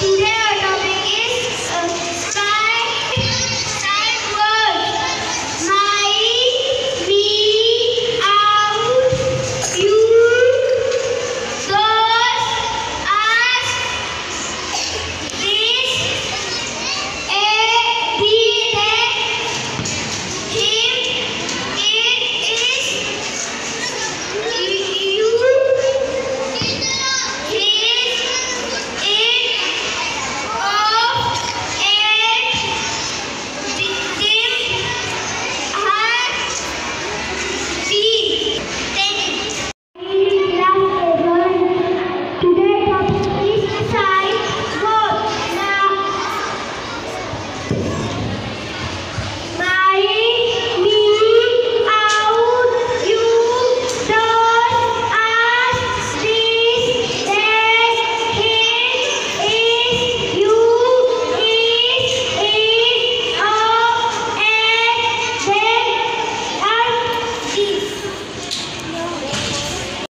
today